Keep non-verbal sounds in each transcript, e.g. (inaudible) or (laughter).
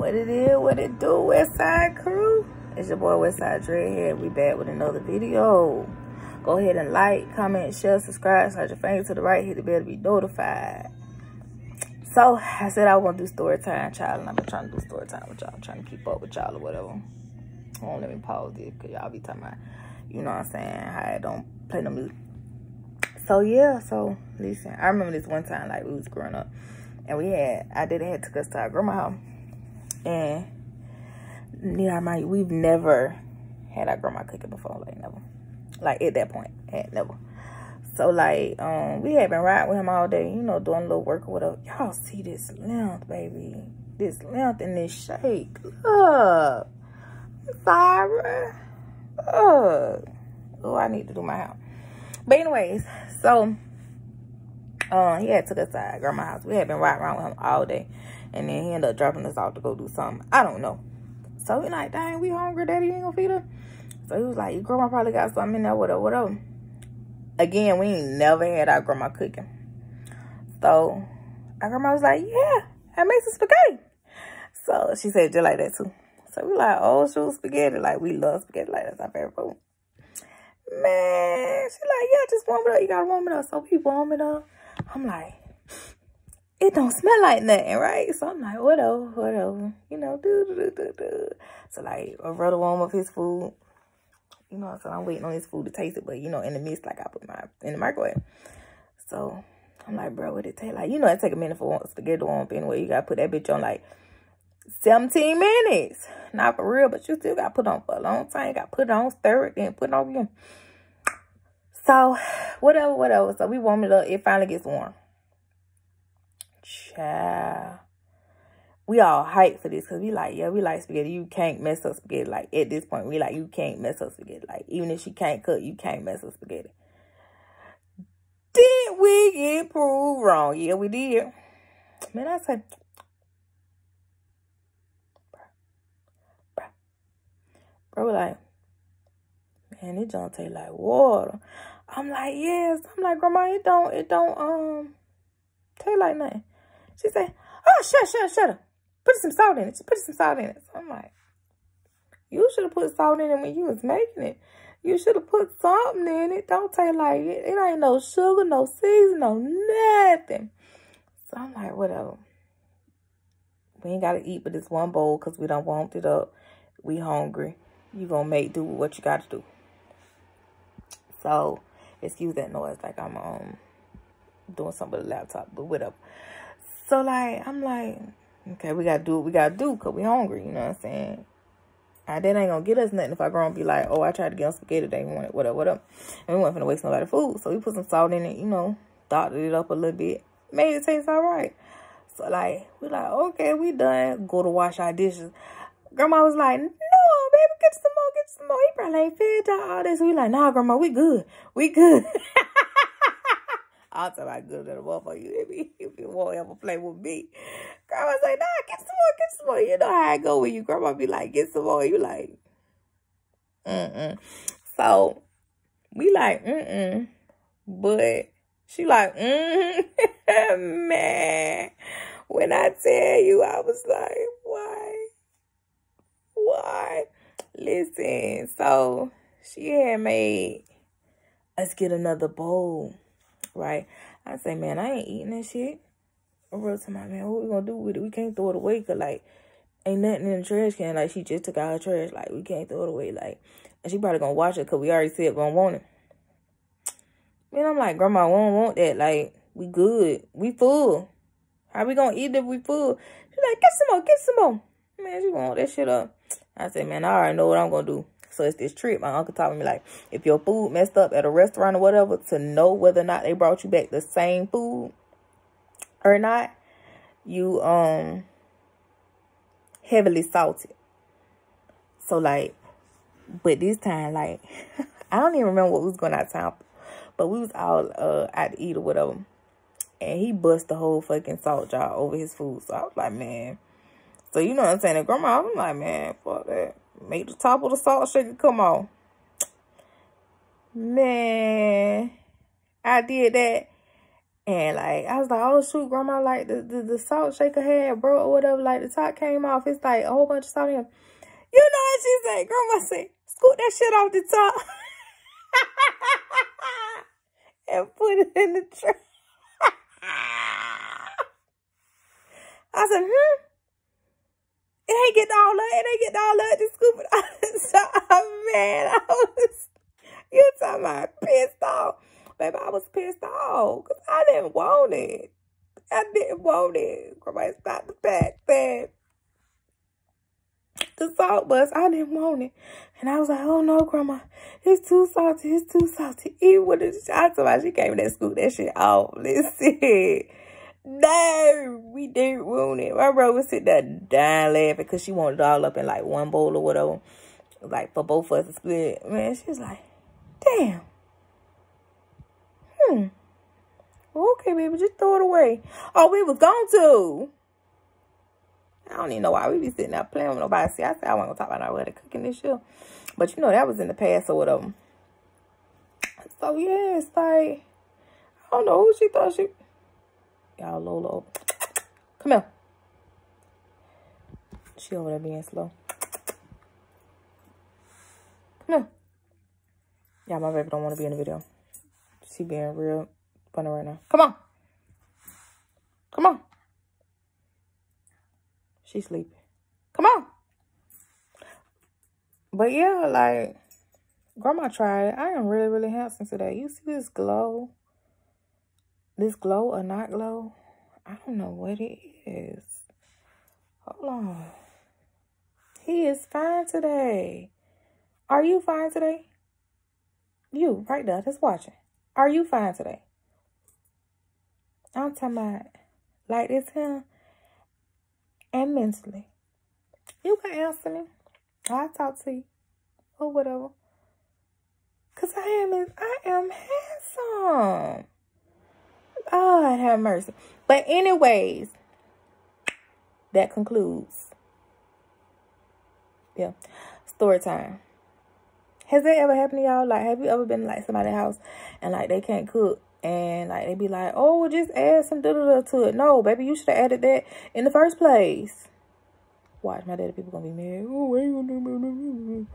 What it is, what it do, Westside Crew? It's your boy Westside Dreadhead. We back with another video. Go ahead and like, comment, share, subscribe, slide your finger to the right, hit the bell to be notified. So, I said I was to do story time, child, and I've been trying to do story time with y'all. trying to keep up with y'all or whatever. Won't let me pause it, because y'all be talking about, you know what I'm saying, how I don't play no music. So, yeah, so, listen. I remember this one time, like, we was growing up. And we had, I did had took us to our grandma house. And yeah, my we've never had our grandma cooking before, like never. Like at that point, had never. So like, um, we had been riding with him all day, you know, doing a little work or whatever. Y'all see this length, baby. This length and this shake. Look. Sorry. Look. Oh, I need to do my hair. But anyways, so uh, he had took us to grandma's house. We had been riding around with him all day. And then he ended up dropping us off to go do something. I don't know. So we like, dang, we hungry. Daddy ain't gonna feed us. So he was like, your grandma probably got something in there, whatever, whatever. Again, we ain't never had our grandma cooking. So our grandma was like, yeah, I made some spaghetti. So she said just like that too. So we like, oh, shoot, spaghetti. Like, we love spaghetti. Like, that's our favorite food. Man, she like, yeah, just warm it up. You gotta warm it up. So we warm it up. I'm like, it don't smell like nothing, right? So I'm like, whatever, whatever. You know, do, do, do, do. So, like, my brother warm up his food. You know, so I'm waiting on his food to taste it. But, you know, in the midst, like, I put my, in the microwave. So, I'm like, bro, what it take? Like, you know, it take a minute for spaghetti to get warm up anyway. You got to put that bitch on, like, 17 minutes. Not for real, but you still got to put on for a long time. You got to put it on, stir it, then put it on again. So, whatever, whatever. So, we warm it up. It finally gets warm. Child. We all hyped for this because we like, yeah, we like spaghetti. You can't mess up spaghetti. Like, at this point, we like, you can't mess up spaghetti. Like, even if she can't cook, you can't mess up spaghetti. Did we get proved wrong? Yeah, we did. Man, I said, bro, bro, like, man, it don't taste like water. I'm like, yes. I'm like, grandma, it don't, it don't, um, taste like nothing. She said, oh, shut, shut, shut up. Put some salt in it. She put some salt in it. So I'm like, you should have put salt in it when you was making it. You should have put something in it. Don't taste like it. It ain't no sugar, no season, no nothing. So I'm like, whatever. We ain't got to eat but this one bowl because we don't want it up. We hungry. You going to make do with what you got to do. So, excuse that noise. Like I'm um doing something with the laptop, but whatever. So like I'm like, okay, we gotta do what we gotta do because we hungry, you know what I'm saying? I then ain't gonna get us nothing if I grow and be like, oh, I tried to get on spaghetti today, whatever, whatever, whatever. And we weren't gonna waste nobody food. So we put some salt in it, you know, dotted it up a little bit, made it taste all right. So like, we like, okay, we done. Go to wash our dishes. Grandma was like, no, baby, get some more, get some more. He probably ain't fed y'all all this. We like, nah, grandma, we good. We good. (laughs) I'll tell my good little motherfucker you, (laughs) if you won't ever play with me. Grandma say, nah, get some more, get some more. You know how I go with you. Grandma be like, get some more. You like, mm-mm. So, we like, mm-mm. But she like, mm-hmm. (laughs) Man, when I tell you, I was like, why? Why? Listen, so she had made us get another bowl right? I say, man, I ain't eating that shit. I wrote to my man, what we gonna do with it? We can't throw it away because, like, ain't nothing in the trash can. Like, she just took out her trash. Like, we can't throw it away. Like, and she probably gonna watch it because we already said don't want it. Man, I'm like, Grandma, we don't want that. Like, we good. We full. How we gonna eat if we full? She like, get some more, get some more. Man, she want that shit up. I said, man, I already know what I'm gonna do. So it's this trick. My uncle taught me like if your food messed up at a restaurant or whatever, to know whether or not they brought you back the same food or not, you um heavily salted. So like, but this time like (laughs) I don't even remember what was going out of town, but we was all uh out to eat or whatever. And he bust the whole fucking salt jar over his food. So I was like, man. So you know what I'm saying? And grandma, I'm like, man, fuck that. Make the top of the salt shaker come on. Man, I did that. And like I was like, oh shoot, grandma, like the, the, the salt shaker had bro or whatever, like the top came off. It's like a whole bunch of salt in. You know what she said? Grandma said, scoot that shit off the top. (laughs) and put it in the trash. (laughs) I said, hmm? It ain't getting all that. It ain't getting all that. Just scoop it out the top. Man, I was, you talking about pissed off. Baby, I was pissed off because I didn't want it. I didn't want it. Grandma stopped the fact that the salt bus, I didn't want it. And I was like, oh no, grandma, it's too salty, it's too salty. Even with the told her she came in that school, that shit off. Listen, no, we didn't ruin it. My bro was sitting there dying laughing because she wanted it all up in like one bowl or whatever. Like for both of us to split. Man, she was like, damn. Hmm. Okay, baby, just throw it away. Oh, we was going to. I don't even know why we be sitting there playing with nobody. See, I said I wasn't gonna talk about nobody cooking this year. But you know, that was in the past or whatever. So yeah, it's like I don't know who she thought she Y'all Lola. Come here. She over there being slow. Come here. Yeah, my baby don't want to be in the video. She being real funny right now. Come on. Come on. She's sleeping. Come on. But yeah, like, grandma tried. I am really, really handsome today. You see this glow? This glow or not glow? I don't know what it is. Hold on. He is fine today. Are you fine today? You, right there, just watching. Are you fine today? I'm talking about like this him and mentally. You can answer me. I'll talk to you. Or whatever. Cause I am I am handsome. Have mercy. But anyways, that concludes. Yeah. Story time. Has that ever happened to y'all? Like, have you ever been like somebody's house and like they can't cook and like they be like, oh, just add some da da da to it. No, baby, you should have added that in the first place. Watch, my daddy people gonna be mad. Oh, ain't gonna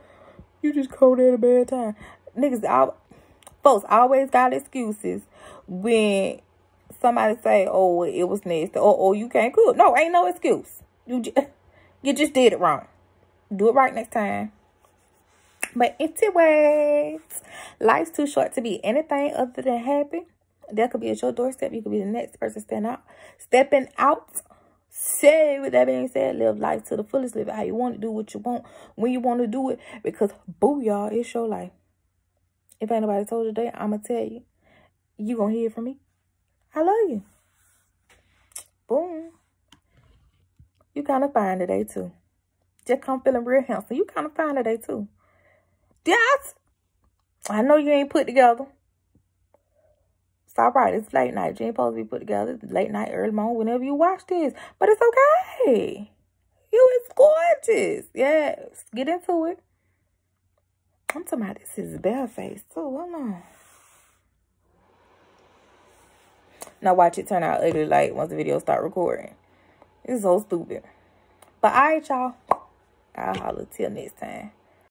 You just called at a bad time. Niggas, all, folks always got excuses when somebody say, "Oh, it was nasty," or "Oh, you can't cook." No, ain't no excuse. You just, (laughs) you just did it wrong. Do it right next time. But anyways, life's too short to be anything other than happy. That could be at your doorstep. You could be the next person stepping out. Stepping out. Say, with that being said, live life to the fullest. Live it how you want to do what you want when you want to do it. Because, boo, y'all, it's your life. If ain't nobody told you today, I'm going to tell you. You going to hear from me. I love you. Boom. You kind of fine today, too. Just come feeling real handsome. You kind of fine today, too. Yes. I know you ain't put together. It's all right. It's late night. You ain't supposed to be put together. Late night, early morning, whenever you watch this. But it's okay. You is gorgeous. Yes. Get into it. I'm talking about this is bare face, too. Hold on. Now watch it turn out ugly like once the video start recording. It's so stupid. But alright, y'all. I'll holler till next time.